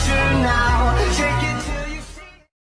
是那